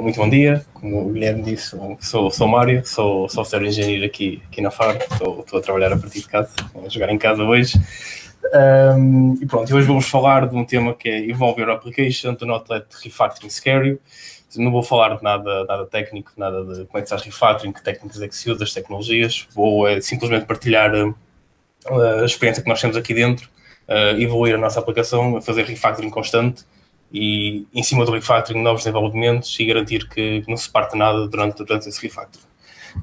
Muito bom dia, como o Guilherme disse, sou, sou Mário, sou software engenheiro aqui, aqui na FAR, estou, estou a trabalhar a partir de casa, a jogar em casa hoje. Um, e pronto, hoje vamos falar de um tema que é Evolve Your Application, do Not Let Refactoring Scare You. Não vou falar de nada, nada técnico, nada de como é que faz refactoring, que técnicas é que se usa, as tecnologias. Vou é, simplesmente partilhar uh, a experiência que nós temos aqui dentro, uh, evoluir a nossa aplicação, fazer refactoring constante e, em cima do refactoring, novos desenvolvimentos e garantir que não se parte nada durante, durante esse refactoring.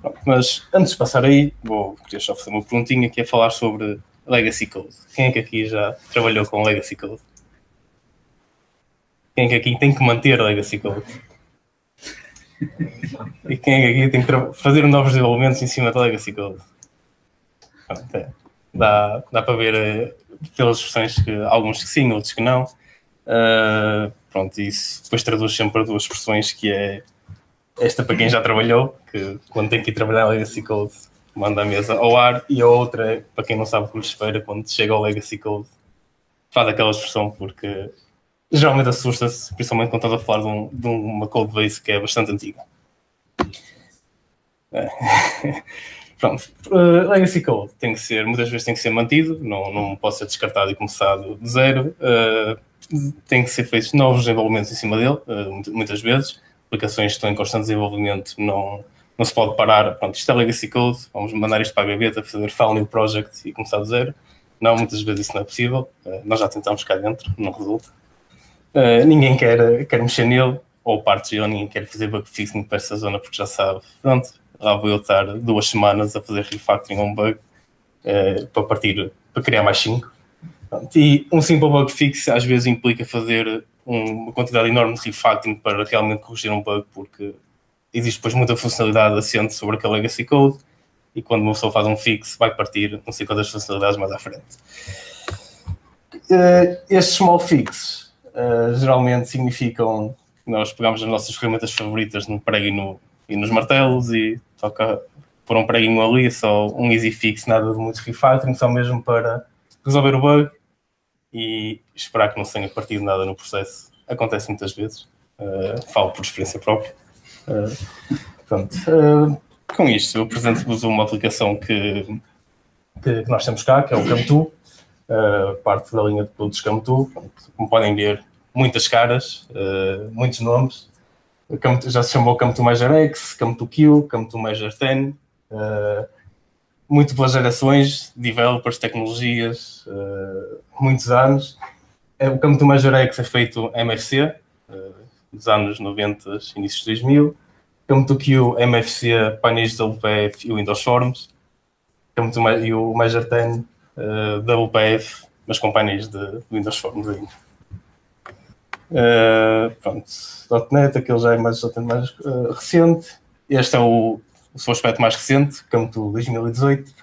Pronto, mas antes de passar aí, vou querer só fazer uma perguntinha que é falar sobre Legacy Code. Quem é que aqui já trabalhou com Legacy Code? Quem é que aqui tem que manter Legacy Code? E quem é que aqui tem que fazer novos desenvolvimentos em cima da Legacy Code? Pronto, é. dá, dá para ver eh, pelas expressões que alguns que sim, outros que não. Uh, pronto, isso depois traduz sempre duas expressões que é esta para quem já trabalhou, que quando tem que ir trabalhar Legacy Code manda a mesa ao ar, e a outra é, para quem não sabe o que lhe espera, quando chega ao Legacy Code, faz aquela expressão porque geralmente assusta-se, principalmente quando estás a falar de, um, de uma que é bastante antiga. É. Pronto, uh, Legacy Code tem que ser, muitas vezes tem que ser mantido, não, não pode ser descartado e começado de zero. Uh, tem que ser feitos novos desenvolvimentos em cima dele, uh, muitas vezes. Aplicações que estão em constante desenvolvimento não, não se pode parar. Pronto, isto é Legacy Code, vamos mandar isto para a gaveta, fazer file new project e começar de zero. Não, muitas vezes isso não é possível. nós já tentamos cá dentro, não resulta. ninguém quer, quer mexer nele, ou parte de ninguém quer fazer bug fixing para essa zona porque já sabe. Pronto, lá vou eu estar duas semanas a fazer refactoring a um bug uh, para partir, para criar mais cinco. E um simple bug fix às vezes implica fazer uma quantidade enorme de refactoring para realmente corrigir um bug, porque existe depois muita funcionalidade assente sobre aquele legacy code e quando uma pessoa faz um fix vai partir não sei quantas funcionalidades mais à frente. Uh, estes small fixes uh, geralmente significam nós pegamos as nossas ferramentas favoritas no prego e no, e nos martelos e toca por um preguinho ali, só um easy fix, nada de muito refactoring, só mesmo para resolver o bug e esperar que não se tenha partido nada no processo. Acontece muitas vezes, uh, falo por experiência própria. Uh, pronto. Uh, com isto, eu apresento-vos uma aplicação que, que, que, nós temos cá, que é o Camtu, parte da linha de produtos Camtu. Como podem ver, muitas caras, muitos nomes, já se chamou Come to Major X, Come to Q, Come to Major 10, uh, muito pelas gerações, developers, tecnologias, uh, muitos anos. Eh, o Come to Major X é feito MFC, uh, dos anos 90, inícios de 2000. Come to Q, MFC, painéis WPF e Windows Forms. Come to, e o Major 10, uh, WPF, mas com painéis de Windows Forms ainda. Uh, pronto, .NET, aquele já é mais, mais uh, recente. Este é o, o seu aspecto mais recente, Campo 2018.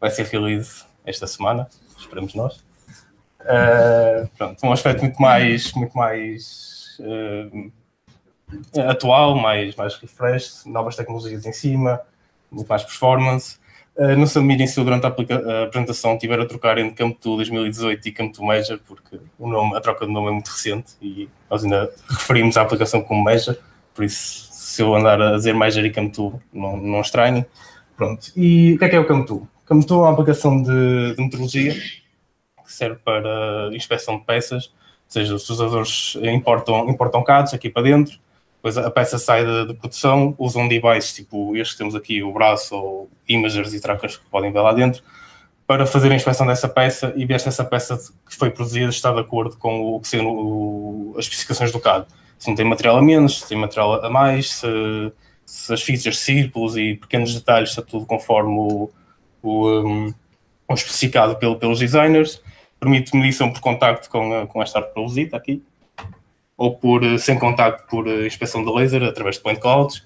Vai ser release esta semana, esperamos nós. Uh, pronto, um aspecto muito mais, muito mais atual, mais, mais refresh, novas tecnologias em cima, muito mais performance. Uh, não se admirem se eu durante a, a, apresentação estiver a trocar entre Campo 2018 e Campo Major, porque o nome, a troca de nome é muito recente e nós ainda referimos a aplicação como Major, por isso se eu andar a dizer Major e Campo não, não estranhem. Pronto. E o que é que é o Campo? Campo é uma aplicação de, de metrologia que serve para inspeção de peças, ou seja, os usadores importam, importam CADs aqui para dentro, depois a peça sai de, de produção, usa um device tipo este que temos aqui, o braço, ou imagers e trackers que podem ver lá dentro, para fazer a inspeção dessa peça e ver se essa peça que foi produzida está de acordo com o que são as especificações do CAD. Se não tem material a menos, se tem material a mais, se, se as features, círculos e pequenos detalhes está tudo conforme o, o, um, o especificado pelo, pelos designers. Permite medição por contacto com, com esta arte produzida aqui ou por eh, sem contacto por eh, inspeção de laser através de point clouds.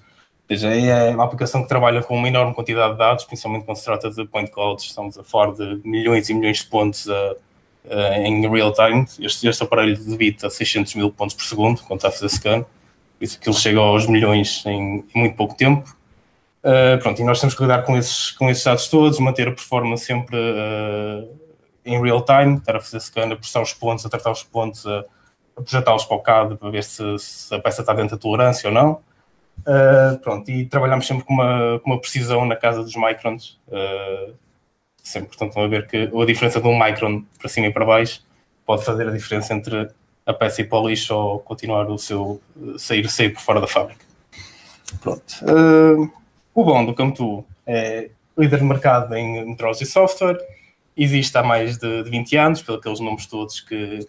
Ou seja, é uma aplicação que trabalha com uma enorme quantidade de dados, principalmente quando se trata de point clouds, estamos a falar de milhões e milhões de pontos uh, uh, em real time. Este, este aparelho debita 600 mil pontos por segundo quando está a fazer scan, por isso aquilo chega aos milhões em, em muito pouco tempo. Uh, pronto, e nós temos que lidar com esses, com esses dados todos, manter a performance sempre em real time, estar a fazer scan, a processar os pontos, a tratar os pontos, projetá-los para o CAD para ver se, se, a peça está dentro da tolerância ou não. Uh, pronto, e trabalhamos sempre com uma, com uma precisão na casa dos microns. Uh, sempre, portanto, estão a ver que a diferença de um micron para cima e para baixo pode fazer a diferença entre a peça ir para o lixo ou continuar o seu sair, sair por fora da fábrica. Pronto. Uh, o bom do Camtu é líder de mercado em metrology software, existe há mais de, de 20 anos, pelos nomes todos que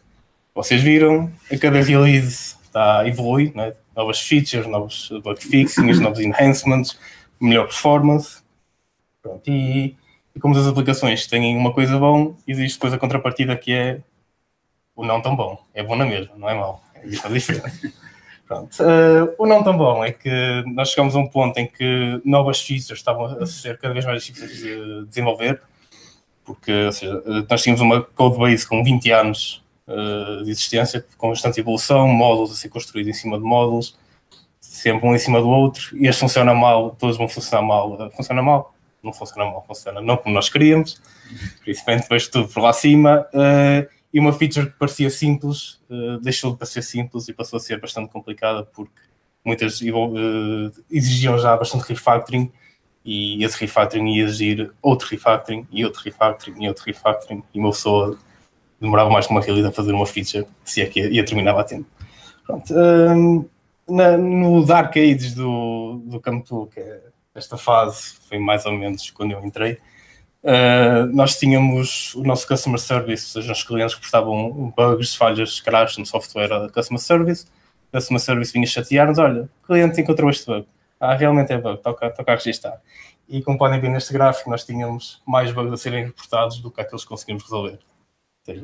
vocês viram. A cada release está a evoluir, né? novas features, novos bug fixings, novos enhancements, melhor performance. Pronto, e, e, como as aplicações têm uma coisa bom, existe depois a contrapartida que é o não tão bom. É bom na mesma, não é mau. É isso diferente. Pronto. Uh, o não tão bom é que nós chegamos a um ponto em que novas features estavam a ser cada vez mais difíceis de desenvolver, porque seja, nós tínhamos uma codebase com 20 anos uh, de existência, constante evolução, módulos a ser construídos em cima de módulos, sempre um em cima do outro, e este funciona mal, todos vão funcionar mal. Funciona mal? Não funciona mal, funciona não como nós queríamos, principalmente depois tudo por lá acima. Uh, e uma feature que parecia simples deixou de parecer simples e passou a ser bastante complicada porque muitas exigiam já bastante refactoring e esse refactoring ia exigir outro refactoring e outro refactoring e outro refactoring e uma pessoa demorava mais que uma realidade a fazer uma feature se é que ia, ia terminar a tempo. Pronto, um, na, no Dark Ages do, do Camtu, que é esta fase foi mais ou menos quando eu entrei, Uh, nós tínhamos o nosso customer service, ou seja, os clientes reportavam bugs, falhas, crash no software da customer service. O customer service vinha chatear-nos: olha, o cliente encontrou este bug. Ah, realmente é bug, toca, toca a registrar. E como podem ver neste gráfico, nós tínhamos mais bugs a serem reportados do que aqueles que conseguimos resolver.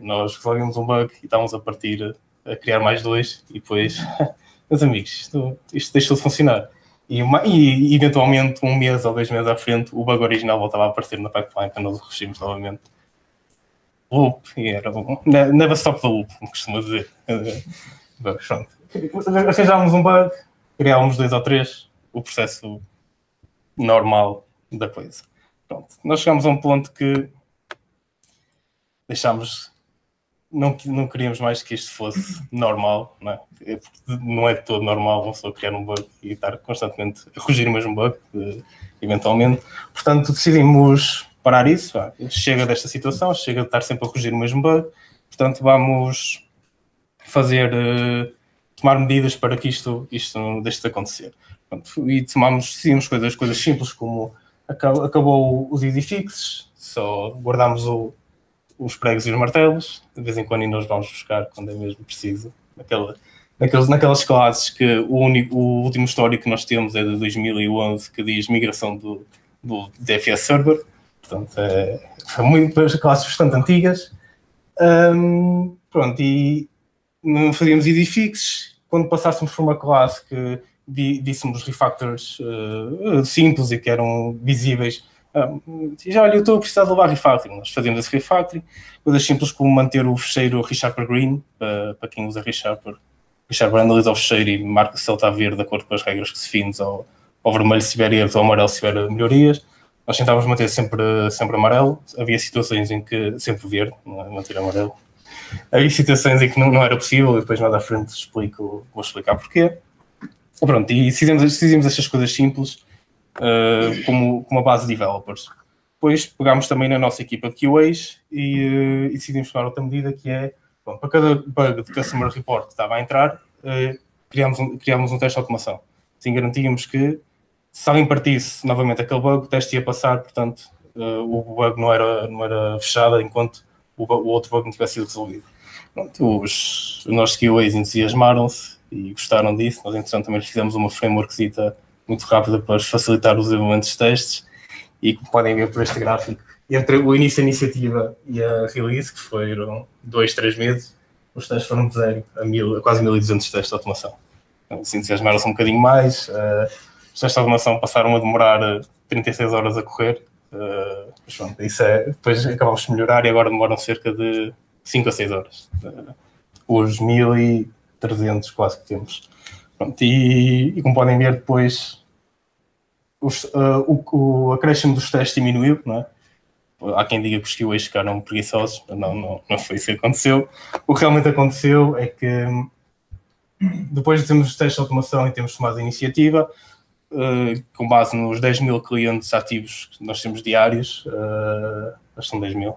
Nós resolvíamos um bug e estávamos a partir a criar mais dois, e depois, meus amigos, isto, isto deixou de funcionar. E, uma, e, eventualmente um mês ou dois meses à frente o bug original voltava a aparecer na pipeline para nós o regimos novamente. Loop, e era um, never stop the loop, como costuma dizer. Pronto. Arranjávamos um bug, criávamos dois ou três, o processo normal da coisa. Pronto. Nós chegámos a um ponto que deixámos não, não queríamos mais que isto fosse normal, não é? é não é de todo normal uma pessoa criar um bug e estar constantemente a corrigir o mesmo bug, eventualmente. Portanto, decidimos parar isso. chega desta situação, chega de estar sempre a corrigir o mesmo bug. Portanto, vamos fazer, uh, tomar medidas para que isto, isto não deixe de acontecer. Portanto, e tomamos, decidimos coisas, coisas simples como acabou, acabou os easy fixes, só guardamos o, os pregos e os martelos, de vez em quando ainda os vamos buscar quando é mesmo preciso. Naquela, naquelas classes que o, único, o último histórico que nós temos é de 2011, que diz migração do, do DFS Server, portanto, é, são muito, classes bastante antigas. Um, pronto, e não fazíamos edifixes, quando passássemos por uma classe que víssemos refactors uh, simples e que eram visíveis já olha, eu estou a precisar de levar refactoring. Nós fazemos esse refactoring, coisas simples como manter o fecheiro ReSharper Green, para, para quem usa ReSharper. ReSharper analisa o fecheiro e marca se ele está verde de acordo com as regras que se defines, ou, ou vermelho se tiver erros, ou amarelo se tiver melhorias. Nós tentávamos manter sempre, sempre amarelo. Havia situações em que sempre verde, é? manter amarelo. Havia situações em que não, não era possível, e depois mais à frente explico, vou explicar porquê. Pronto, e decidimos, decidimos estas coisas simples uh, como, como a base de developers. Depois pegámos também na nossa equipa de QAs e, uh, decidimos tomar outra medida que é, bom, para cada bug de customer report que estava a entrar, uh, criámos, um, criámos um teste de automação. Assim garantíamos que se alguém partisse novamente aquele bug, o teste ia passar, portanto uh, o bug não era, não era fechado enquanto o, o outro bug não tivesse sido resolvido. Pronto, os, os nossos QAs entusiasmaram-se e gostaram disso. Nós, entretanto, também fizemos uma frameworkzita muito rápida para facilitar os desenvolvimentos de testes e como podem ver por este gráfico, entre o início da iniciativa e a release, que foram dois, três meses, os testes foram de zero a, mil, a quase 1200 testes de automação. Então, se entusiasmaram-se um bocadinho mais, uh, os testes de automação passaram a demorar 36 horas a correr, uh, mas pronto, isso é, depois acabamos de melhorar e agora demoram cerca de 5 a 6 horas. Uh, os 1300 quase que temos. Pronto, e, e, como podem ver depois os, uh, o, o acréscimo dos testes diminuiu, não é? Há quem diga que os QAs ficaram preguiçosos, não, não, não foi isso que aconteceu. O que realmente aconteceu é que depois de termos os testes de automação e temos tomado a iniciativa, uh, com base nos 10 mil clientes ativos que nós temos diários, uh, são 10 mil,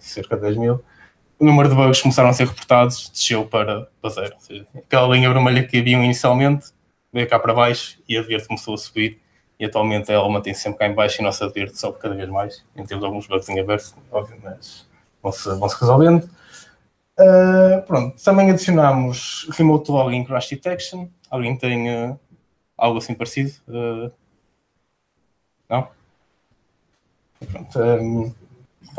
cerca de 10 mil, o número de bugs começaram a ser reportados desceu para, para zero. Ou seja, aquela linha vermelha que haviam inicialmente veio cá para baixo e a verde começou a subir e atualmente ela mantém-se sempre cá em baixo e a nossa verde sobe cada vez mais. E temos alguns bugs em aberto, óbvio, mas vão-se vão -se resolvendo. Uh, pronto, também adicionamos Remote Login Crash Detection. Alguém tem uh, algo assim parecido? Uh, não? Pronto, um,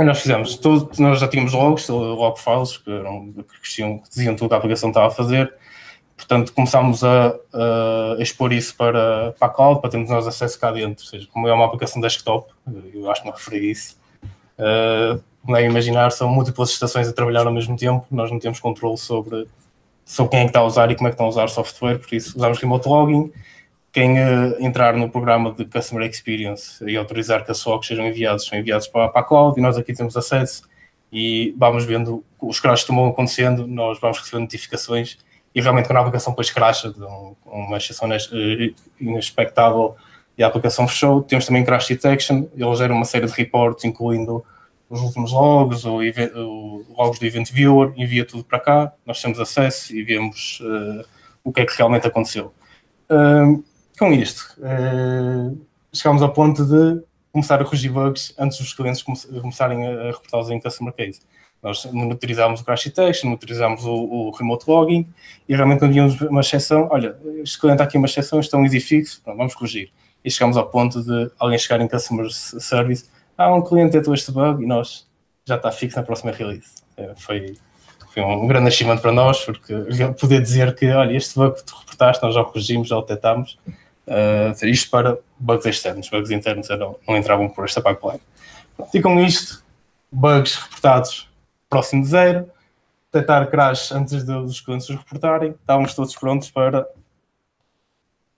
nós fizemos, todo, nós já tínhamos logs, log files, que, eram, que, diziam tudo que a aplicação estava a fazer. Portanto, começámos a, a, expor isso para, para a cloud, para termos nós acesso cá dentro. Ou seja, como é uma aplicação desktop, eu acho que não referi isso. Uh, não é imaginar, são múltiplas estações a trabalhar ao mesmo tempo, nós não temos controle sobre, sobre quem é que está a usar e como é que estão a usar o software, por isso usamos remote logging. Quem uh, entrar no programa de Customer Experience e autorizar que as SOCs sejam enviados, são enviados para, para a cloud e nós aqui temos acesso e vamos vendo os crashes que estão acontecendo, nós vamos recebendo notificações e realmente quando a aplicação depois crasha de um, uma exceção eh, inexpectável e a aplicação fechou, temos também crash detection, ele gera uma série de reports, incluindo os últimos logs, ou logs do Event Viewer, envia tudo para cá, nós temos acesso e vemos uh, o que é que realmente aconteceu. Uh, com isto, uh, chegamos ao ponto de começar a corrigir bugs antes dos clientes começarem a reportá-los em Customer Case. Nós monitorizávamos o crash detection, monitorizávamos o, o, remote logging e realmente quando víamos uma exceção, olha, este cliente aqui uma exceção, isto é um easy fix, pronto, vamos corrigir. E chegamos ao ponto de alguém chegar em Customer Service ah, um cliente tentou este bug e nós já está fixo na próxima release. É, foi, foi um grande achievement para nós, porque poder dizer que, olha, este bug que tu reportaste, nós já o corrigimos, já o detectámos, uh, isto para bugs externos, bugs internos eram, não entravam por esta pipeline. E com isto, bugs reportados próximo de zero, detectar crash antes dos clientes reportarem, estávamos todos prontos para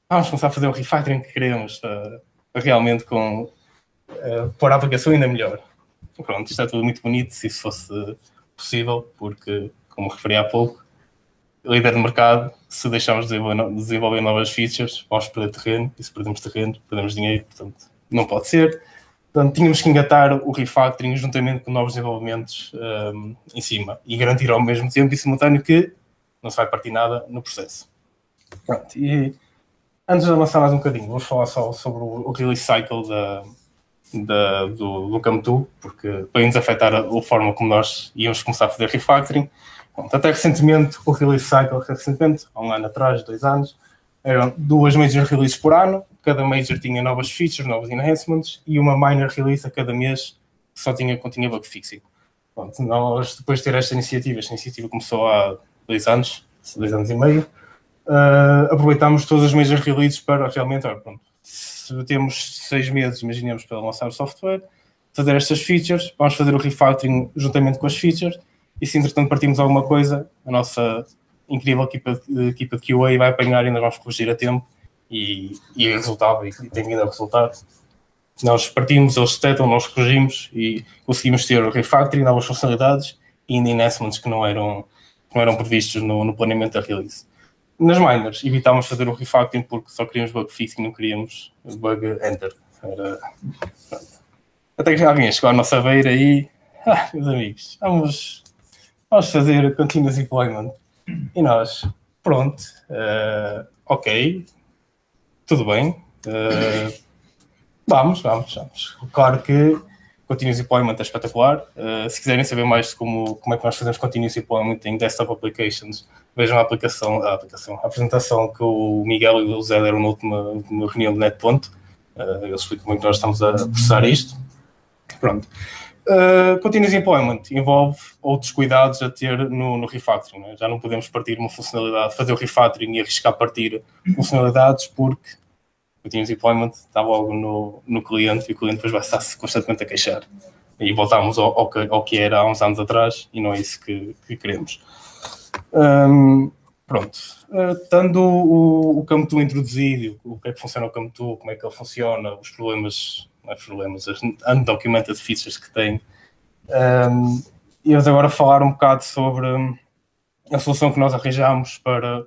vamos começar a fazer o refactoring que queremos, uh, realmente com uh, pôr a aplicação ainda melhor. Pronto, isto é tudo muito bonito se isso fosse possível, porque, como referi há pouco, líder de mercado, se deixarmos de desenvolver novas features, vamos perder terreno, e se perdemos terreno, perdemos dinheiro, portanto, não pode ser. Portanto, tínhamos que engatar o refactoring juntamente com novos desenvolvimentos um, em cima e garantir ao mesmo tempo e simultâneo que não se vai partir nada no processo. Pronto, e antes de avançar mais um bocadinho, vou falar só sobre o, release cycle da, da, do, do Camtu, porque para nos afetar a, a, forma como nós íamos começar a fazer refactoring. Bom, até recentemente, o release cycle, recentemente, há um ano atrás, dois anos, eram duas major releases por ano, cada major tinha novas features, novos enhancements, e uma minor release a cada mês que só tinha, continha bug fixing. Pronto, nós, depois de ter esta iniciativa, esta iniciativa começou há dois anos, dois anos e meio, uh, aproveitámos todas as major releases para realmente, pronto, se temos seis meses, imaginemos, para lançar o software, fazer estas features, vamos fazer o refactoring juntamente com as features, e se entretanto partimos alguma coisa, a nossa incrível equipa, equipa de QA vai apanhar e nós vamos corrigir a tempo e, e é resultado, e, e tem vindo a resultado. Nós partimos, eles detectam, nós corrigimos e conseguimos ter o refactoring, novas funcionalidades e ainda enhancements que não eram, que não eram previstos no, no planeamento da release nas minors evitámos fazer o refactoring porque só queríamos bug fixing, não queríamos bug enter. Era... Até que alguém chegou à nossa beira e, ah, meus amigos, vamos, vamos fazer continuous deployment. E nós, pronto, uh, ok, tudo bem, uh, vamos, vamos, vamos. Claro que continuous deployment é espetacular. Uh, se quiserem saber mais como, como é que nós fazemos continuous deployment em desktop applications, vejam a aplicação, a aplicação, a apresentação que o Miguel e o Zé deram na última, última reunião do NetPonto. Uh, eles explicam como é que nós estamos a processar isto. Pronto. Uh, continuous Employment envolve outros cuidados a ter no, no refactoring. Né? Já não podemos partir uma funcionalidade, fazer o refactoring e arriscar partir funcionalidades porque Continuous Employment está logo no, no cliente e o cliente depois vai estar -se constantemente a queixar. E voltamos ao, ao, que, ao que era há uns anos atrás e não é isso que, que queremos. Um, pronto, uh, estando o, o Camtu introduzido, o que é que funciona o Camtu, como é que ele funciona, os problemas, é problemas, as undocumented features que tem, um, e vamos agora falar um bocado sobre a solução que nós arranjamos para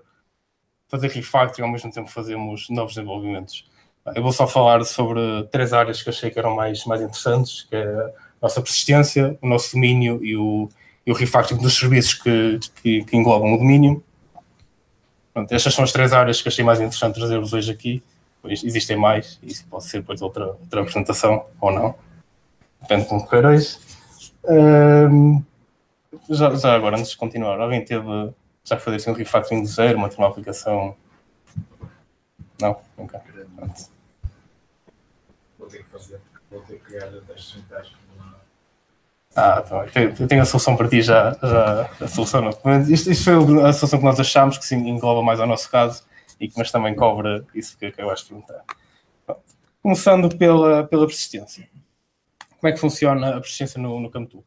fazer refactoring e ao mesmo tempo fazemos novos desenvolvimentos. Eu vou só falar sobre três áreas que achei que eram mais, mais interessantes, que é a nossa persistência, o nosso domínio e o, e o refactoring dos serviços que, que, que englobam o domínio. Pronto, estas são as três áreas que achei mais interessante trazer-vos hoje aqui. Pois existem mais, isso pode ser depois outra, outra apresentação ou não. Depende de como queirais. Um, já, já agora, antes de continuar, alguém teve já fazer assim um refactoring do zero, uma, uma aplicação? Não? Nunca. Pronto vou ter que fazer, vou ter que criar testes unidades. Ah, tá eu tenho a solução para ti já, já a solução. Isto, isto foi a solução que nós achámos que sim, engloba mais ao nosso caso, e que, mas também cobra isso que, acho de perguntar. Começando pela, pela persistência. Como é que funciona a persistência no, no Camtu?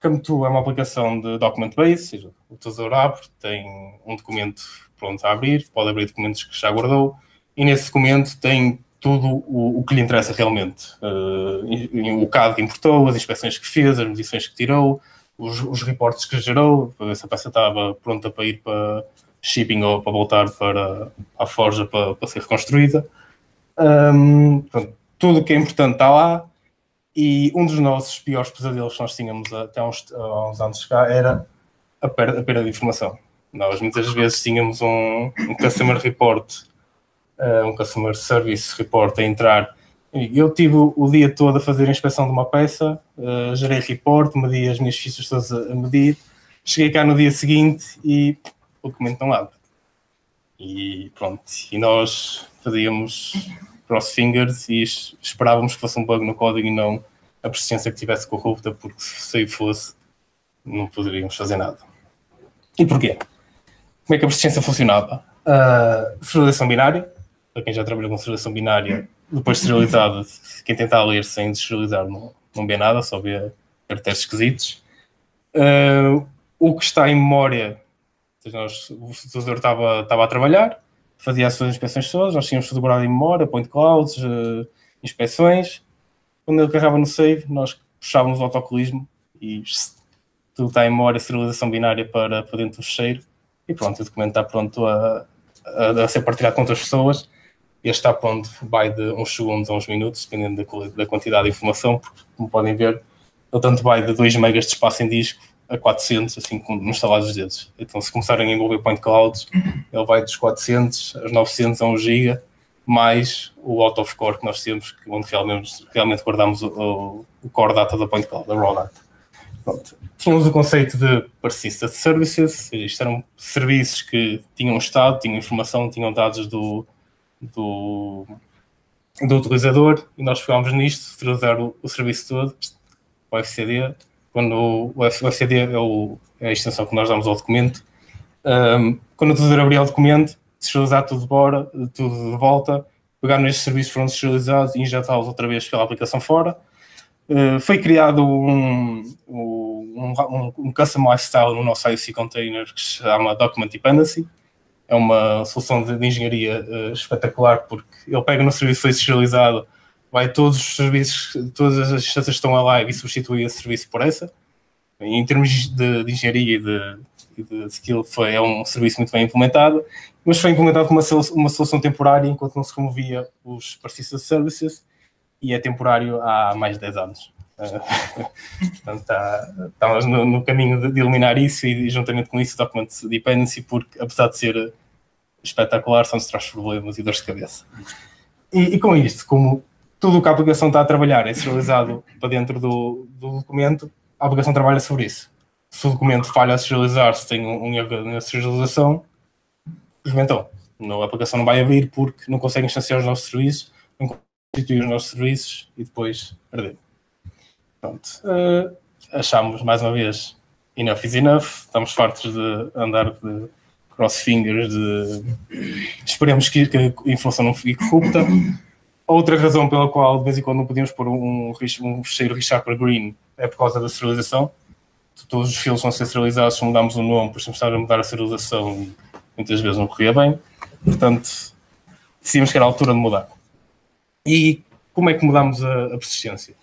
Camtu é uma aplicação de document base, seja, o utilizador abre, tem um documento pronto a abrir, pode abrir documentos que já guardou, e nesse documento tem tudo o, o, que lhe interessa realmente. Uh, o CAD que importou, as inspeções que fez, as medições que tirou, os, os reportes que gerou, essa peça estava pronta para ir para shipping ou para voltar para a forja para, para ser reconstruída. Um, pronto, tudo o que é importante está lá e um dos nossos piores pesadelos que nós tínhamos até uns, há uns anos cá era a perda, a perda de informação. Nós muitas vezes tínhamos um, um customer report uh, um Customer Service Report a entrar. Eu tive o dia todo a fazer a inspeção de uma peça, uh, gerei report, medi as minhas fichas todas a medir, cheguei cá no dia seguinte e o documento não abre. E pronto, e nós fazíamos cross fingers e esperávamos que fosse um bug no código e não a persistência que tivesse corrupta, porque se fosse, não poderíamos fazer nada. E porquê? Como é que a persistência funcionava? Uh, serialização binária, para quem já trabalhou com serialização binária, depois serializado, quem tentar ler sem deserializar não, não vê nada, só vê caracteres esquisitos. Uh, o que está em memória, nós, o utilizador estava, estava a trabalhar, fazia as suas inspeções todas, nós tínhamos tudo guardado em memória, point clouds, uh, inspeções. Quando ele carregava no save, nós puxávamos o autocolismo e tudo está em memória, serialização binária para, para dentro do fecheiro e pronto, o documento está pronto a, a, a ser partilhado com outras pessoas este está pronto vai de uns segundos a uns minutos, dependendo da, da quantidade de informação, porque, como podem ver, ele tanto vai de 2 megas de espaço em disco a 400, assim como nos instalados os dedos. Então, se começarem a envolver point clouds, ele vai dos 400 aos 900 a 1 giga, mais o out of core que nós temos, onde realmente, realmente guardamos o, o core data da point cloud, a raw data. Pronto. Tínhamos o conceito de persistent services, isto eram serviços que tinham estado, tinham informação, tinham dados do, do, do utilizador e nós pegámos nisto, utilizar o, o serviço todo, o FCD, quando o, FCD é, o, é, a extensão que nós damos ao documento. Um, quando utilizador abrir o documento, serializar tudo de, bora, tudo de volta, pegar nestes serviços que foram serializados e injetá-los outra vez pela aplicação fora. Uh, foi criado um, um, um, um custom lifestyle no nosso IOC container que se chama Document Dependency, é uma solução de, de engenharia uh, espetacular, porque ele pega no serviço foi serializado, vai todos os serviços, todas as instâncias estão a live e substitui esse serviço por essa. Em termos de, de engenharia e de, de, skill, foi, é um serviço muito bem implementado, mas foi implementado como uma, uma solução temporária enquanto não se removia os persistent services e é temporário há mais de 10 anos. Uh, portanto, está, estamos no, no caminho de, de, eliminar isso e, juntamente com isso, o document dependency, porque apesar de ser espetacular, nos traz problemas e dores de cabeça. E, e, com isto, como tudo o que a aplicação está a trabalhar é serializado para dentro do, do documento, a aplicação trabalha sobre isso. Se o documento falha a serializar, se tem um erro na serialização, experimentou. a aplicação não vai abrir porque não consegue instanciar os nossos serviços, não consegue substituir os nossos serviços e depois perder. Pronto. Uh, achamos, mais uma vez, enough is enough. Estamos fartos de andar de cross fingers de esperemos que, que a informação não fique corrupta. Outra razão pela qual de vez em quando não podíamos pôr um, um fecheiro Richard Green é por causa da serialização. Todos os fios vão ser serializados, se mudarmos o nome, por estar a mudar a serialização e muitas vezes não corria bem. Portanto, decidimos que era a altura de mudar. E como é que mudamos a, a persistência?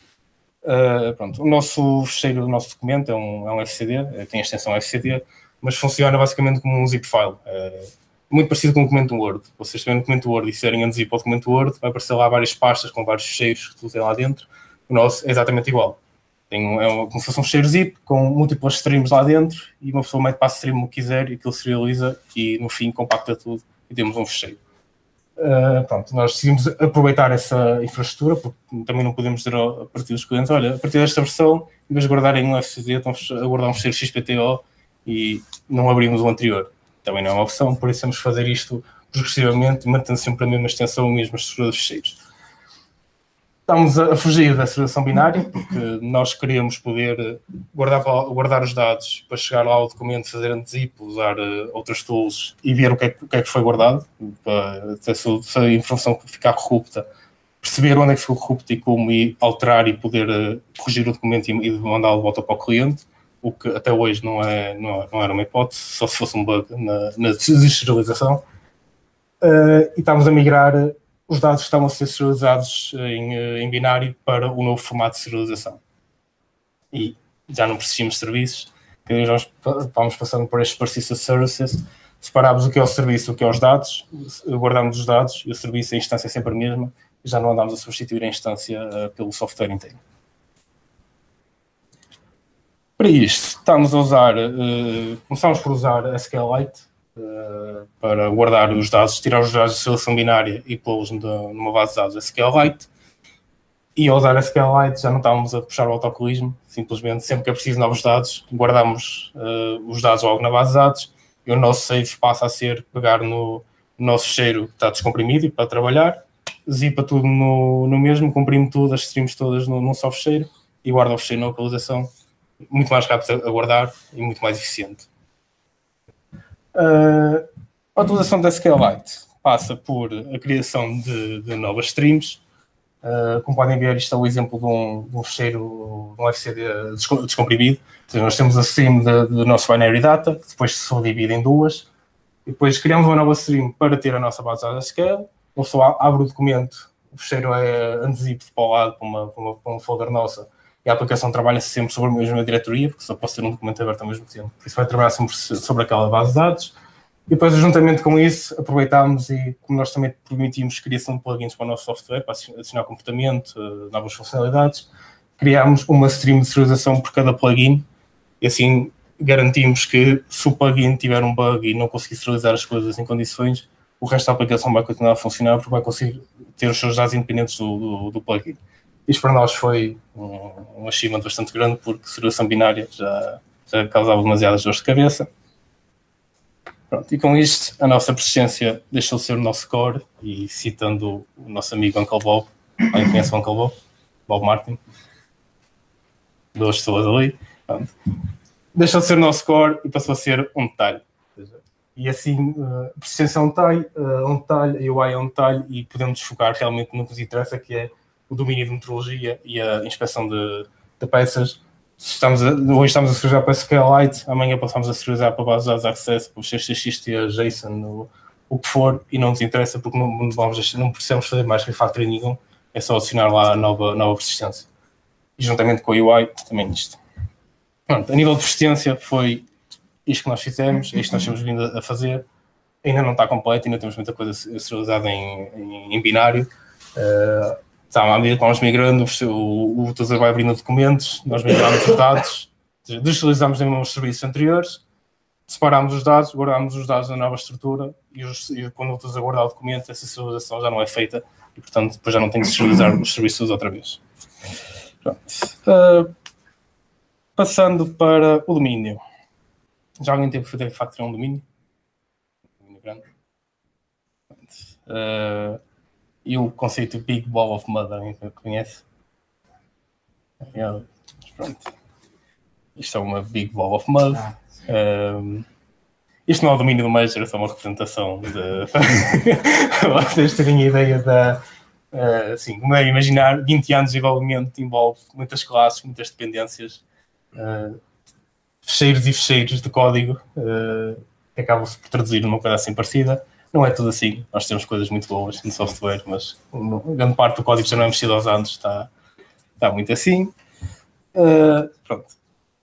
Uh, pronto, o nosso fecheiro do nosso documento é um, é um FCD, tem a extensão FCD, mas funciona basicamente como um zip file. Uh, muito parecido com o documento Word. Vocês têm um documento Word e fizerem unzip ao documento Word, vai aparecer lá várias pastas com vários ficheiros que tu tem lá dentro. O nosso é exatamente igual. Tem um, é uma, como se fosse um ficheiro zip com múltiplas streams lá dentro e uma pessoa mete para a stream o que quiser e aquilo se realiza e no fim compacta tudo e temos um ficheiro. Uh, pronto, nós decidimos aproveitar essa infraestrutura, porque também não podemos dizer a partir dos clientes, olha, a partir desta versão, em vez de guardarem um FCD, estão a guardar um ficheiro XPTO e não abrimos o anterior. Também não é uma opção, por isso temos que fazer isto progressivamente, mantendo sempre a mesma extensão, a mesma estrutura de ficheiros. Estamos a fugir da segregação binária, porque nós queríamos poder guardar, guardar os dados para chegar lá ao documento, fazer unzip, usar uh, outros tools e ver o que, é, o que, é, que foi guardado, para se, a informação ficar corrupta, perceber onde é que ficou corrupta e como e alterar e poder uh, corrigir o documento e, e mandá-lo de volta para o cliente, o que até hoje não, é, não, não era uma hipótese, só se fosse um bug na, na deserialização. Uh, e estamos a migrar os dados estavam a ser serializados em, eh, em binário para o novo formato de serialização. E já não precisamos de serviços, nós vamos passando por estes persistent services, separámos o que é o serviço, o que é os dados, guardamos os dados e o serviço, a instância é sempre a mesma, e já não andamos a substituir a instância uh, pelo software inteiro. Para isto, estamos a usar, uh, começamos por usar SQLite, uh, para guardar os dados, tirar os dados de seleção binária e pô-los numa base de dados SQLite. E ao usar SQLite já não estávamos a puxar o autocolismo, simplesmente sempre que é preciso novos dados, guardamos uh, os dados logo na base de dados e o nosso save passa a ser pegar no nosso fecheiro que está descomprimido e para trabalhar, zipa tudo no, no mesmo, comprime tudo, as streams todas num só fecheiro e guarda o fecheiro na localização, muito mais rápido a guardar e muito mais eficiente. Uh, a utilização da SQLite passa por a criação de, de novas streams. Uh, como podem ver, isto é o exemplo de um, de um fecheiro, de um FCD descomprimido. Seja, nós temos a stream do nosso binary data, que depois se subdivide em duas. E depois criamos uma nova stream para ter a nossa base de dados SQL. Uma pessoa abre o documento, o fecheiro é unzip para o lado, para uma, para uma, para folder nossa, e a aplicação trabalha sempre sobre a mesma diretoria, porque só posso ter um documento aberto ao mesmo tempo. Por isso vai trabalhar sempre sobre aquela base de dados. E depois, juntamente com isso, aproveitámos e, como nós também permitimos criação de plugins para o nosso software, para adicionar comportamento, eh, novas funcionalidades, criámos uma stream de serialização por cada plugin e assim garantimos que se o plugin tiver um bug e não conseguir serializar as coisas em condições, o resto da aplicação vai continuar a funcionar porque vai conseguir ter os seus dados independentes do, do, do plugin. Isto para nós foi um, um achievement bastante grande, porque serialização binária já, já causava demasiadas dores de cabeça. Pronto, e com isto, a nossa persistência deixou de ser o nosso core, e citando o nosso amigo Uncle Bob, alguém conhece o Uncle Bob? Bob Martin? Duas pessoas ali. Pronto. Deixou de ser o nosso core e passou a ser um detalhe. E assim, uh, persistência é um detalhe, uh, um detalhe, UI é um detalhe, e podemos focar realmente no que nos interessa, que é o domínio de metrologia e a inspeção de, de peças. Estamos a, hoje estamos a serializar para SQLite, amanhã passamos a serializar para base de dados Access, para os XXT, JSON, o, o que for, e não nos interessa porque não, vamos, não precisamos fazer mais refactoring nenhum, é só adicionar lá a nova, nova persistência. E juntamente com a UI, também isto. Pronto, a nível de persistência foi isto que nós fizemos, é isto que nós temos vindo a fazer. Ainda não está completo, ainda temos muita coisa serializada em, em, em binário. Uh, Sabe, à medida que vamos migrando, o, o utilizador vai abrindo documentos, nós migramos os dados, digitalizamos em os serviços anteriores, separamos os dados, guardamos os dados na nova estrutura e, os, e quando o utilizador guardar o documento, essa serialização já não é feita e, portanto, depois já não tem de digitalizar os serviços outra vez. Uh, passando para o domínio. Já alguém teve que fazer um domínio? Domínio grande. Uh, e o conceito Big Ball of Mud, alguém conhece? pronto. Isto é uma Big Ball of Mud. Ah, um, isto não é o domínio do Major, é só uma representação de. Vocês terem a ideia da. Uh, assim, como é imaginar, 20 anos de desenvolvimento envolve muitas classes, muitas dependências, uh, fecheiros e fecheiros de código uh, que acabam-se por traduzir numa coisa assim parecida. Não é tudo assim. Nós temos coisas muito boas no software, mas grande parte do código já não é mexido aos anos, está, está muito assim. Uh, pronto.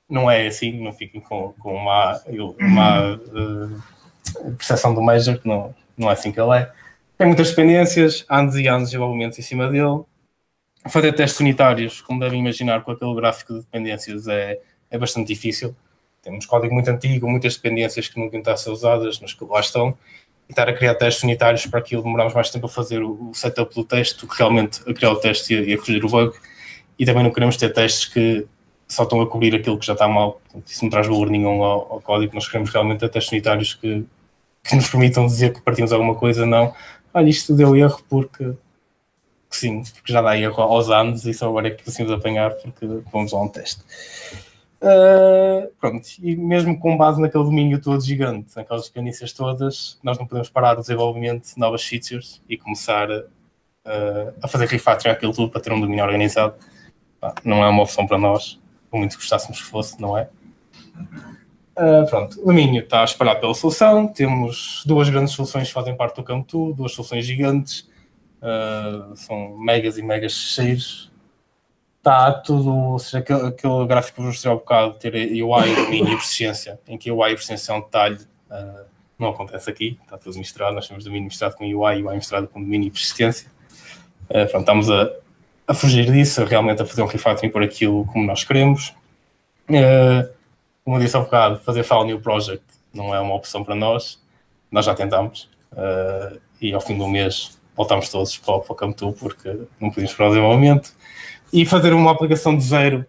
Não é assim, não fiquem com, com uma, uma uh, percepção do Major, que não, não é assim que ele é. Tem muitas dependências, anos e anos de desenvolvimento em cima dele. Fazer testes unitários, como devem imaginar, com aquele gráfico de dependências é, é bastante difícil. Temos código muito antigo, muitas dependências que nunca estão a ser usadas, mas que lá estão. E estar a criar testes unitários para aquilo demoramos mais tempo a fazer o setup do teste do que realmente a criar o teste e a, corrigir o bug. E também não queremos ter testes que só estão a cobrir aquilo que já está mal. Portanto, isso não traz valor nenhum ao, ao código. Nós queremos realmente ter testes unitários que, que nos permitam dizer que partimos alguma coisa, não. Olha, isto deu erro porque sim, porque já dá erro aos anos e só agora é que conseguimos apanhar porque vamos lá um teste. Uh, pronto, e mesmo com base naquele domínio todo gigante, naquelas dependências todas, nós não podemos parar o desenvolvimento de novas features e começar uh, a fazer refactoring aquilo tudo para ter um domínio organizado. não é uma opção para nós, por muito gostássemos que fosse, não é? Uh, pronto, o domínio está espalhado pela solução, temos duas grandes soluções que fazem parte do campo duas soluções gigantes, são megas e megas cheios, está tudo, ou seja, aquele, aquele gráfico que eu mostrei há um bocado, ter UI, domínio e persistência, em que UI e persistência é um detalhe, uh, não acontece aqui, está tudo misturado, nós temos domínio misturado com UI, UI misturado com domínio e persistência. Uh, pronto, estamos a, a fugir disso, realmente a fazer um refactoring por aquilo como nós queremos. Uh, como eu disse há um bocado, fazer file new project não é uma opção para nós, nós já tentamos, uh, e ao fim do mês voltamos todos para, para o Camp porque não podíamos esperar o desenvolvimento e fazer uma aplicação de zero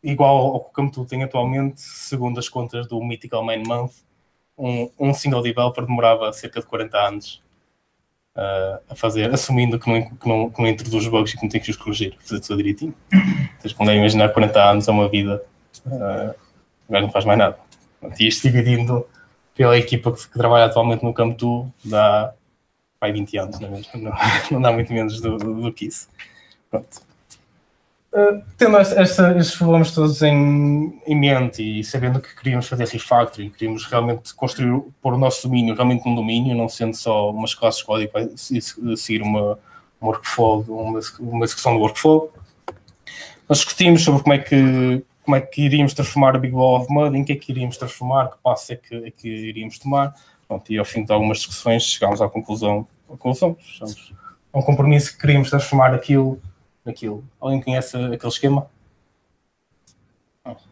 igual ao que o Camtu tem atualmente, segundo as contas do Mythical Main Month, um, um single developer demorava cerca de 40 anos uh, a fazer, assumindo que não, que, não, que não introduz bugs e que não tem que os corrigir, fazer tudo direitinho. Vocês podem imaginar 40 anos é uma vida, uh, não faz mais nada. E isto dividindo pela equipa que, que trabalha atualmente no Camtu dá vai 20 anos, não, é não, não dá muito menos do, do, do que isso. Pronto. Uh, tendo estes problemas todos em, em, mente e sabendo que queríamos fazer refactoring, queríamos realmente construir, pôr o nosso domínio realmente num domínio, não sendo só umas classes de código para seguir uma, uma workflow, uma, uma execução do workflow. Nós discutimos sobre como é que como é que iríamos transformar a Big Wall of Mud, em que é que iríamos transformar, que passo é que, é que iríamos tomar. Pronto, e ao fim de algumas discussões chegámos à conclusão, à conclusão, chegamos a um compromisso que queríamos transformar aquilo naquilo. Alguém conhece aquele esquema?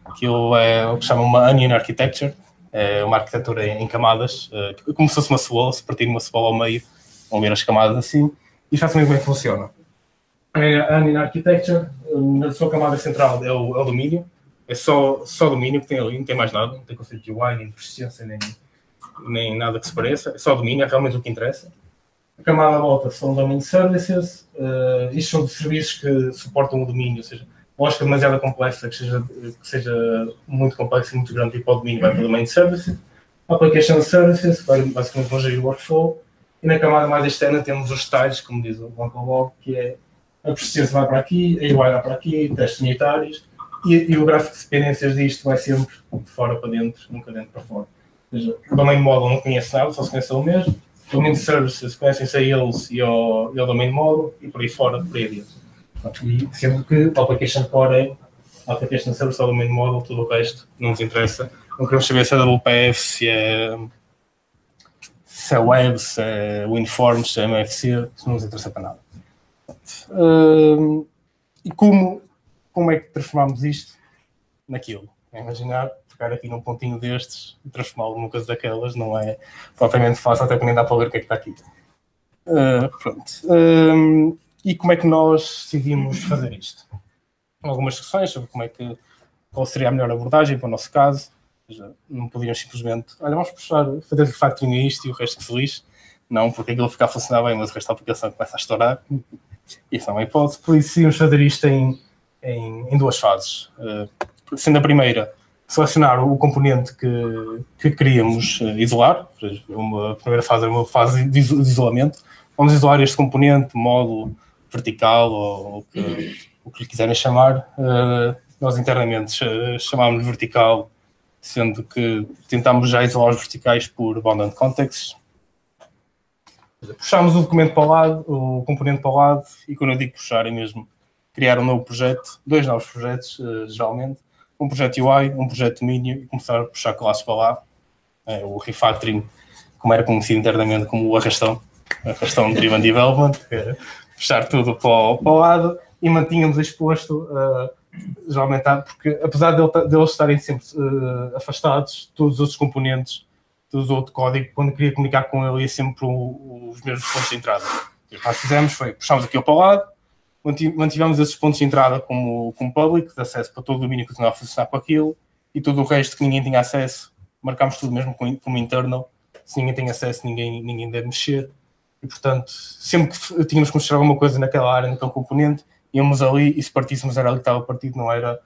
Aquilo é o que chama uma onion architecture, é uma arquitetura em camadas, é como se fosse uma cebola, se partir uma cebola ao meio, vão ver as camadas assim, e já sabem como é que funciona. A onion architecture, na sua camada central é o, é o domínio, é só, só domínio que tem ali, não tem mais nada, não tem conceito de UI, nem persistência, nem, nem nada que se pareça, é só domínio, é realmente o que interessa. A camada volta são domain services, uh, isto são serviços que suportam o domínio, ou seja, lógica demasiado complexa, que seja, que seja muito complexa e muito grande, tipo o domínio, vai para o domain services. Application services, vai basicamente gerir o workflow. E na camada mais externa temos os detalhes, como diz o Log, que é a persistência vai para aqui, a UI vai para aqui, testes unitários, e, e, o gráfico de dependências disto vai sempre de fora para dentro, nunca dentro para fora. Ou seja, o domain model não conhece nada, só se conhece ele mesmo Domain Services conhecem-se a eles e ao, e ao Domain Model e por aí fora, por aí adiante. Sendo que o Application Core é Application Service ao Domain Model, tudo o resto não nos interessa. Não queremos saber se é WPF, se é, se é Web, se é WinForms, se é MFC, isso não nos interessa para nada. Uh, e como, como é que transformamos isto naquilo? É imaginar pegar aqui num pontinho destes e transformá-lo numa coisa daquelas não é propriamente fácil, até porque nem dá para ver o que é que está aqui. Uh, pronto. E como é que nós decidimos fazer isto? Algumas discussões sobre como é que qual seria a melhor abordagem para o nosso caso. Seja, não podíamos simplesmente, olha, vamos puxar, fazer refactoring a isto e o resto que se lixe. Não, porque aquilo fica a funcionar bem, mas o resto da aplicação começa a estourar. Isso é uma hipótese. Por isso, decidimos fazer isto em, em, em duas fases. Uh, sendo a primeira, selecionar o componente que, que queríamos uh, isolar. Uma, a primeira fase é uma fase de isolamento. Vamos isolar este componente, módulo vertical ou o que, o que lhe quiserem chamar. Uh, nós internamente chamámos vertical, sendo que tentámos já isolar os verticais por bounded contexts. Puxámos o documento para o lado, o componente para o lado, e quando eu digo puxar é mesmo criar um novo projeto, dois novos projetos, uh, geralmente, um projeto UI, um projeto domínio e começar a puxar classes para lá. É, o refactoring como era conhecido internamente como o arrastão, arrastão Driven Development, fechar tudo para o, para o lado e mantínhamos exposto, uh, geralmente, porque apesar de, ele, eles estarem sempre uh, afastados, todos os outros componentes, todo o outro código, quando queria comunicar com ele, ia sempre o, os mesmos pontos de entrada. O que nós fizemos foi, puxámos aqui para o lado, mantivemos esses pontos de entrada como, como public, de acesso para todo o domínio que continuava a funcionar com aquilo, e todo o resto que ninguém tinha acesso, marcámos tudo mesmo como, internal, se ninguém tem acesso, ninguém, ninguém deve mexer, e portanto, sempre que tínhamos que mostrar alguma coisa naquela área, naquele componente, íamos ali, e se partíssemos era ali que estava partido, não era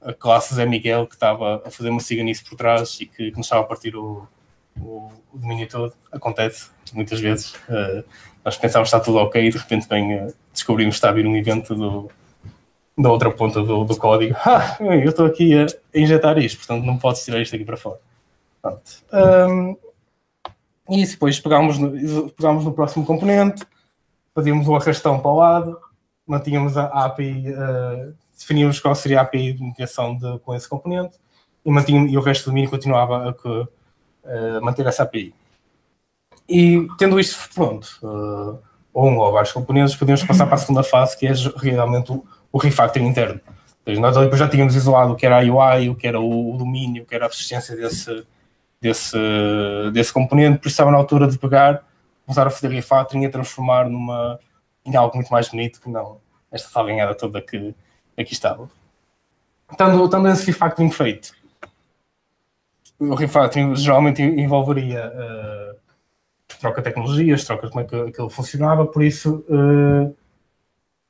a classe Zé Miguel que estava a fazer uma ciganice por trás e que, estava a partir o, o, o domínio todo. Acontece muitas vezes. Uh, nós pensávamos que está tudo ok e de repente bem, uh, descobrimos que está a vir um evento do, da outra ponta do, do código. Ah, eu estou aqui a, a, injetar isto, portanto não podes tirar isto aqui para fora. Um, e depois pegámos no, pegámos no próximo componente, fazíamos o arrastão para o lado, mantínhamos a, API, uh, eh, definíamos qual seria a API de comunicação de, com esse componente e, mantínhamos, e o resto do domínio continuava a, a, manter essa API. E tendo isto pronto, uh, ou um ou vários componentes, podemos passar para a segunda fase, que é realmente o, o refactoring interno. Seja, nós depois já tínhamos isolado o que era a UI, o que era o, o domínio, o que era a persistência desse, desse, desse componente, estava na altura de pegar, começar a fazer refactoring e a transformar numa, em algo muito mais bonito que não esta salganhada toda que aqui estava. Estando, estando esse refactoring feito, o refactoring geralmente envolveria uh, troca de tecnologias, troca de como é que aquilo funcionava, por isso uh,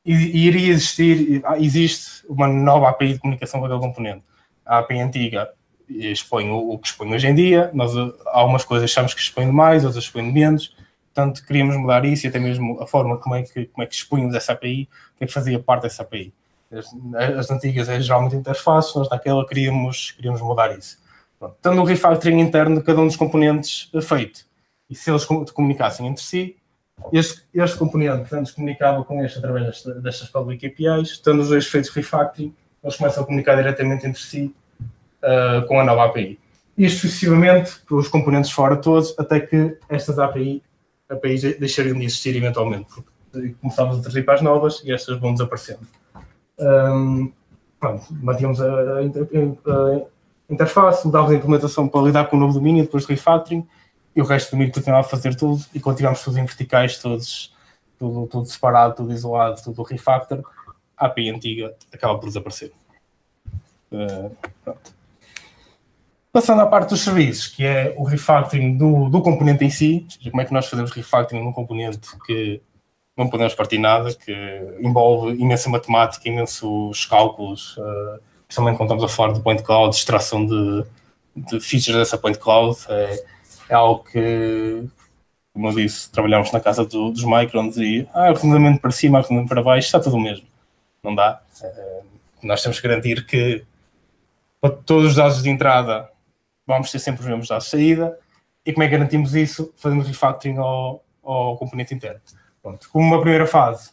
iria existir, existe uma nova API de comunicação com aquele componente. A API antiga expõe o, o que expõe hoje em dia, nós há algumas coisas achamos que expõe mais, outras expõe menos, portanto queríamos mudar isso e até mesmo a forma como é que, como é que expunhamos essa API, o que é que fazia parte dessa API. As, as antigas é geralmente interfaces, nós naquela queríamos, queríamos mudar isso. Pronto. Tendo um refactoring interno de cada um dos componentes feito, e se eles comunicassem entre si, este, este componente antes comunicava com este através desta, destas public APIs, estando os dois feitos refactoring, eles começam a comunicar diretamente entre si uh, com a nova API. Isto sucessivamente, os componentes fora todos, até que estas API, APIs deixariam de existir eventualmente, porque começámos a trazer para as novas e estas vão desaparecendo. Um, pronto, mantínhamos a, a, a, interface, mudávamos a implementação para lidar com o novo domínio depois refactoring, e o resto do domínio continuava a fazer tudo e continuámos todos em verticais, todos, tudo, tudo separado, tudo isolado, tudo refactor, a API antiga acaba por desaparecer. Uh, Passando à parte dos serviços, que é o refactoring do, do componente em si, como é que nós fazemos refactoring num componente que não podemos partir nada, que envolve imensa matemática, imensos cálculos, uh, principalmente quando estamos a falar de point cloud, extração de, de features dessa point cloud, é, é algo que, como eu disse, trabalhamos na casa do, dos microns e ah, ordenamento para cima, ordenamento para baixo, está tudo o mesmo. Não dá. É, nós temos que garantir que para todos os dados de entrada vamos ter sempre os mesmos dados de saída. E como é que garantimos isso? Fazendo refactoring ao, ao componente interno. Pronto. Como uma primeira fase,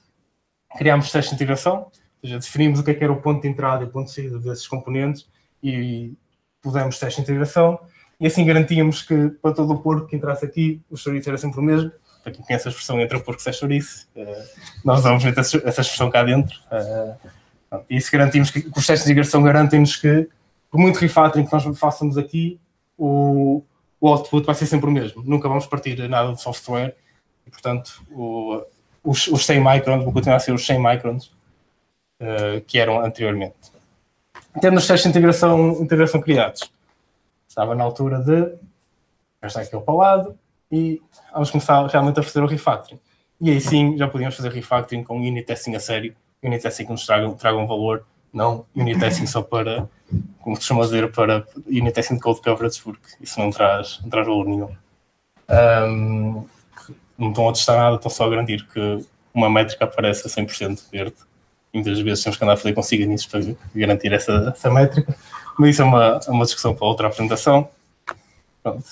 criámos testes de integração, ou seja, definimos o que, é que era o ponto de entrada e o ponto de saída desses componentes e pusemos testes de integração e assim garantíamos que para todo o porco que entrasse aqui, o chouriço era sempre o mesmo. Para quem conhece a expressão entra porco sem chouriço, uh, nós usamos essa, essa expressão cá dentro. Uh, e isso garantimos que, que os testes de integração garantem-nos que, por muito refactoring que nós façamos aqui, o, o output vai ser sempre o mesmo. Nunca vamos partir nada de software. E, portanto, o, os, os 100 microns vão continuar a ser os 100 microns uh, que eram anteriormente. Tendo os testes de integração, integração criados, estava na altura de gastar aquilo para o lado e vamos começar realmente a fazer o refactoring. E aí sim já podíamos fazer refactoring com unit testing a sério, unit testing que nos tragam, tragam valor, não unit testing só para, como costuma dizer, para unit testing de code coverage, porque isso não traz, não traz valor nenhum. Um, não estão a testar nada, estão só a garantir que uma métrica aparece a 100% verde. Muitas vezes temos que andar a fazer nisso para garantir essa, essa métrica. Mas isso é uma, é uma discussão para outra apresentação. Pronto.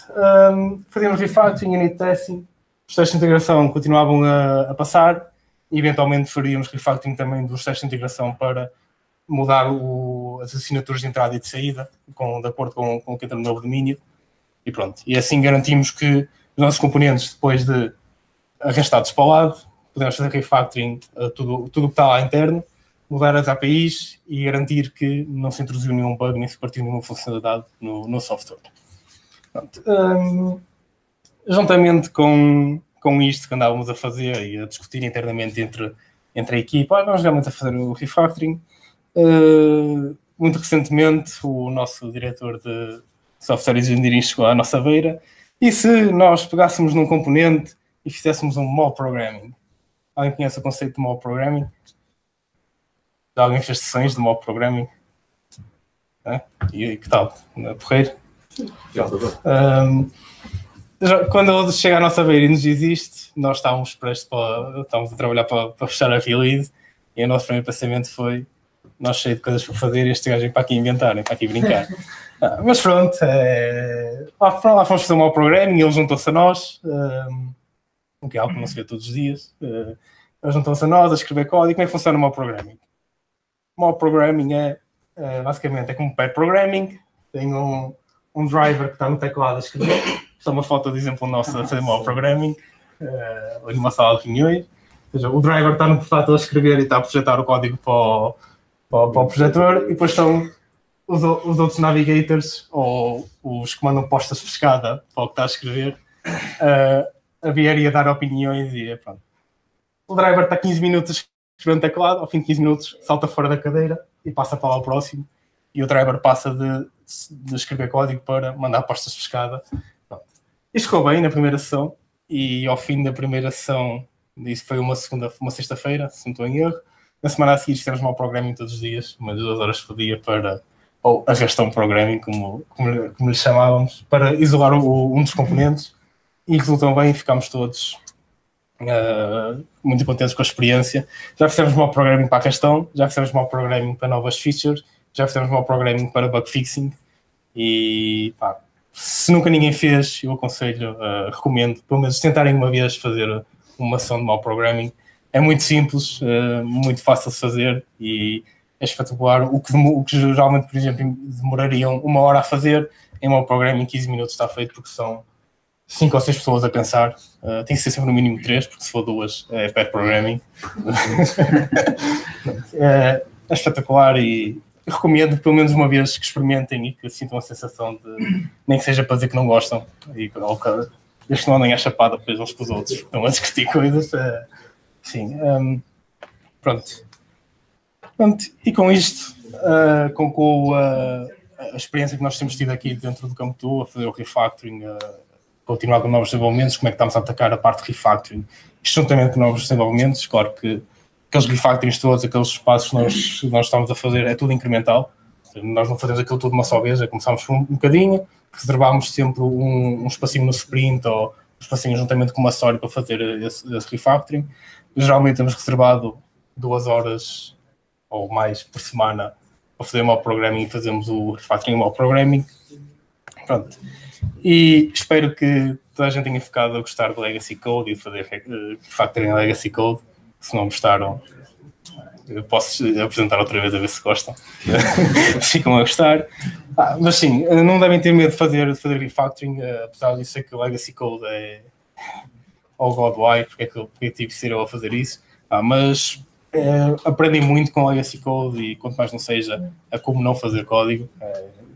Um, fazíamos refactoring, unit testing, os testes de integração continuavam a, a passar e eventualmente faríamos refactoring também dos testes de integração para mudar o, as assinaturas de entrada e de saída com, de acordo com, com o que entra no novo domínio e pronto. E assim garantimos que nossos componentes depois de arrastados para o lado, podemos fazer refactoring a tudo, tudo que está lá interno, mudar as APIs e garantir que não se introduziu nenhum bug nem se partiu nenhuma funcionalidade no, no software. Um, juntamente com, com isto que andávamos a fazer e a discutir internamente entre, entre a equipa, ah, nós realmente a fazer o refactoring. Uh, muito recentemente, o nosso diretor de software engineering chegou à nossa beira e se nós pegássemos num componente e fizéssemos um mob programming? Alguém conhece o conceito de mob programming? Já alguém fez sessões de mob programming? É? E que tal? Porreiro? Um, quando ele chega à nossa beira e nos diz isto, nós estávamos prestes para, estávamos a trabalhar para, para fechar a release e o nosso primeiro pensamento foi nós cheios de coisas para fazer e este gajo vem para aqui inventar, vem para aqui brincar. ah, mas pronto, é, lá, lá fomos fazer um mau programming, ele juntou-se a nós, um, que é algo que não se vê todos os dias. Uh, eles juntam-se a nós a escrever código. Como é que funciona o mau programming? Mau programming é, uh, basicamente, é como pair programming. Tem um, um driver que está no teclado a escrever. É uma foto de exemplo nossa a fazer mau programming, uh, numa sala de reuniões. Ou seja, o driver está no portátil a escrever e está a projetar o código para o, para o, para o projetor. E depois estão os, os outros navigators ou os que mandam postas de pescada para o que está a escrever. Uh, a vier e a dar opiniões e pronto. O driver está 15 minutos escrevendo teclado, ao fim de 15 minutos salta fora da cadeira e passa para lá o próximo. E o driver passa de, de escrever código para mandar postas de pescada. Isto ficou bem na primeira sessão e ao fim da primeira sessão, isso foi uma segunda, uma sexta-feira, se não estou em erro. Na semana a seguir fizemos mal programming todos os dias, umas duas horas por dia para, ou arrastão programming, como, como, como lhe chamávamos, para isolar o, um dos componentes e resultam bem, ficámos todos uh, muito contentes com a experiência. Já fizemos mau programming para a questão, já fizemos mau programming para novas features, já fizemos mau programming para bug fixing e pá, se nunca ninguém fez, eu aconselho, uh, recomendo, pelo menos tentarem uma vez fazer uma ação de mau programming. É muito simples, uh, muito fácil de fazer e é espetacular. O que, o que geralmente, por exemplo, demorariam uma hora a fazer, em mau programming, 15 minutos está feito, porque são cinco ou seis pessoas a pensar. Uh, tem que ser sempre no mínimo três, porque se for duas é pair programming. é, é, espetacular e recomendo pelo menos uma vez que experimentem e que sintam a sensação de nem que seja para dizer que não gostam e que eles não andem a chapada depois uns com os outros, estão a discutir coisas. Uh, sim, um, pronto. pronto. E com isto, uh, com, com a, experiência que nós temos tido aqui dentro do Campo a fazer o refactoring, uh, continuar com novos desenvolvimentos, como é que estamos a atacar a parte de refactoring. Isto juntamente com novos desenvolvimentos, claro que aqueles refactorings todos, aqueles espaços que nós, nós estamos a fazer, é tudo incremental. Nós não fazemos aquilo tudo uma só vez, é começamos por um, bocadinho, reservamos sempre um, um espacinho no sprint ou um espacinho juntamente com uma história para fazer esse, esse refactoring. Geralmente temos reservado duas horas ou mais por semana para fazer o programming e fazemos o refactoring e programming. Pronto. E espero que toda a gente tenha ficado a gostar do Legacy Code e de fazer refactoring Legacy Code. Se não gostaram, eu posso apresentar outra vez a ver se gostam. Ficam a gostar. Ah, mas sim, eh, não devem ter medo de fazer, de fazer refactoring, apesar de ser que o Legacy Code é. Oh God, why? Porque é que eu, porque tive que ser eu a fazer isso? Ah, mas uh, aprendem muito com Legacy Code e quanto mais não seja a como não fazer código.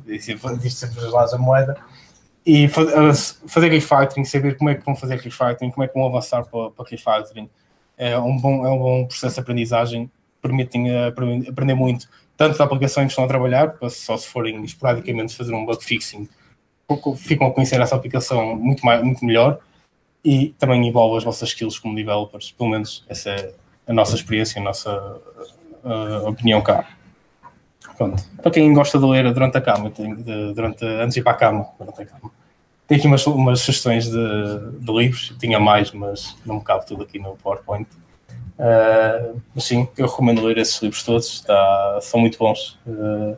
Existe sempre os lados da moeda e fazer refactoring, saber como é que vão fazer refactoring, como é que vão avançar para, para refactoring, é um, bom, é um bom processo de aprendizagem, permitem uh, aprender muito, tanto das aplicações que estão a trabalhar, só se forem esporadicamente fazer um bug fixing, ficam a conhecer essa aplicação muito, mais, muito melhor e também envolve as vossas skills como developers, pelo menos essa é a nossa experiência, a nossa uh, opinião cá. Pronto. Para quem gosta de ler durante a cama, durante, antes de ir para a cama, durante a cama. Tenho aqui umas, umas sugestões de, de, livros, tinha mais, mas não me cabe tudo aqui no PowerPoint. Uh, mas sim, eu recomendo ler esses livros todos, está, são muito bons. Uh,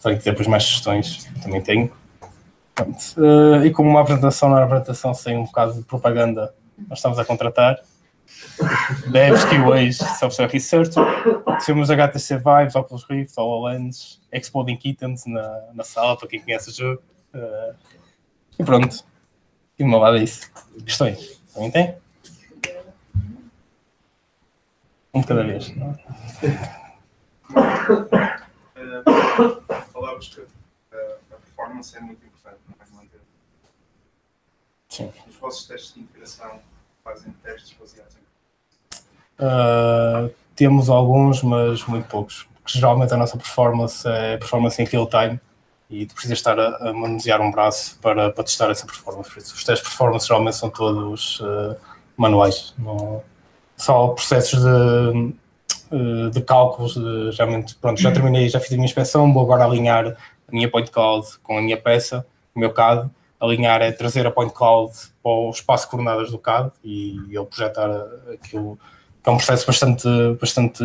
quiser depois mais sugestões, também tenho. Uh, e como uma apresentação não era apresentação sem um bocado de propaganda, nós estamos a contratar devs, QAs, Software Research, temos HTC Vives, Oculus Rift, HoloLens, Exploding Kittens na, na sala, para quem conhece o jogo. Uh, e pronto. E meu lado é isso. Questões? Também tem? Um de cada vez. Uh, Falavas que uh, a performance é muito importante, não é? Manter. Sim. Os vossos testes de integração fazem testes baseados em. Uh, temos alguns, mas muito poucos. Porque geralmente a nossa performance é performance em real time e tu precisas estar a, a manusear um braço para, para testar essa performance. Os testes de performance geralmente são todos uh, manuais. Não, só processos de, uh, de cálculos. De, geralmente, pronto, já terminei, já fiz a minha inspeção, vou agora alinhar a minha point cloud com a minha peça, o meu CAD. Alinhar é trazer a point cloud para o espaço de coordenadas do CAD e ele projetar aquilo é um processo bastante, bastante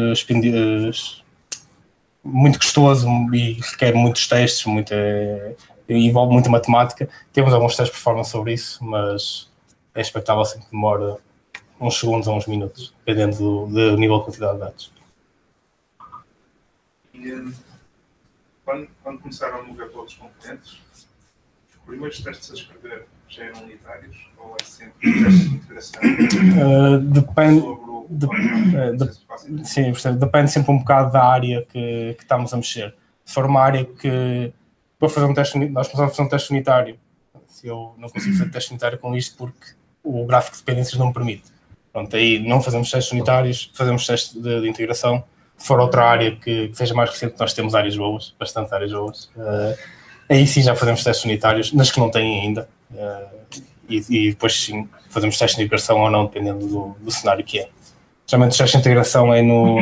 muito custoso e requer muitos testes, muita, envolve muita matemática. Temos alguns testes de performance sobre isso, mas é expectável sempre que demora uns segundos a uns minutos, dependendo do, do nível de quantidade de dados. E um, quando, quando começaram a mover para outros componentes, os primeiros testes a escrever já eram unitários ou é sempre testes de integração? Uh, depende. de- é, Não de- se sentido. Sim, depende sempre um bocado da área que, que estamos a mexer. Se for uma área que para fazer um teste, nós começamos a fazer um teste unitário. Se eu não consigo fazer teste unitário com isto porque o gráfico de dependências não me permite. Pronto, aí não fazemos testes unitários, fazemos testes de, de integração. Se for outra área que, que seja mais recente, nós temos áreas boas, bastante áreas boas. Eh, aí sim já fazemos testes unitários, nas que não têm ainda. Eh, e, e depois sim fazemos testes de integração ou não, dependendo do, do cenário que é. Geralmente os testes de integração é, no,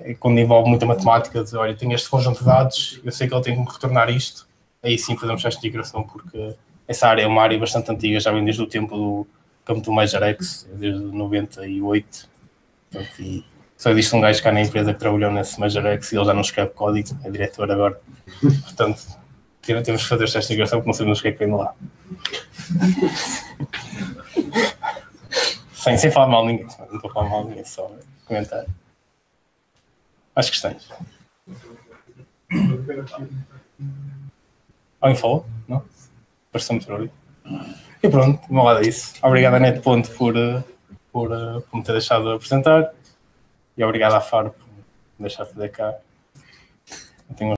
é quando envolve muita matemática, de olha, tenho este conjunto de dados, eu sei que ele tem que me retornar isto, aí sim fazemos testes de integração, porque essa área é uma área bastante antiga, já vem desde o tempo do campo do Major X, desde 98. Portanto, e só existe um gajo cá na empresa que trabalhou nesse Major X e ele já não escreve código, é diretor agora. Portanto, temos que fazer os testes de integração porque não sabemos o que é que vem lá. Sem, sem falar mal de ninguém, não estou a falar mal de ninguém, só comentar. As questões. Alguém falou? Não? Pareceu-me ouvido. E pronto, do meu lado é isso. Obrigado a NetPonto por, eh, por, eh, por me ter deixado apresentar e obrigado à Faro por me deixar fazer cá. Eu tenho